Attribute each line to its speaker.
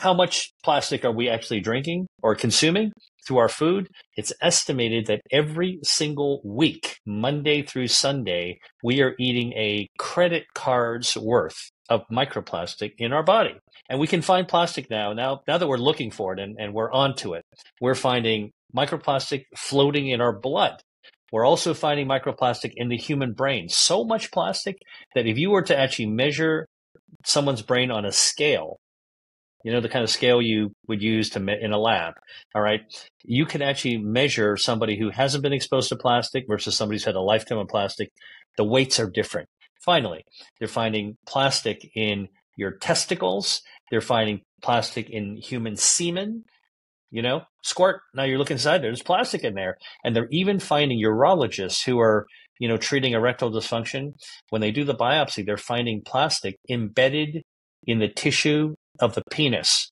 Speaker 1: how much plastic are we actually drinking or consuming through our food? It's estimated that every single week, Monday through Sunday, we are eating a credit card's worth of microplastic in our body. And we can find plastic now. Now, now that we're looking for it and, and we're onto it, we're finding microplastic floating in our blood. We're also finding microplastic in the human brain. So much plastic that if you were to actually measure someone's brain on a scale, you know, the kind of scale you would use to in a lab. All right. You can actually measure somebody who hasn't been exposed to plastic versus somebody who's had a lifetime of plastic. The weights are different. Finally, they're finding plastic in your testicles. They're finding plastic in human semen. You know, squirt. Now you're looking inside there. There's plastic in there. And they're even finding urologists who are, you know, treating erectile dysfunction. When they do the biopsy, they're finding plastic embedded in the tissue of the penis.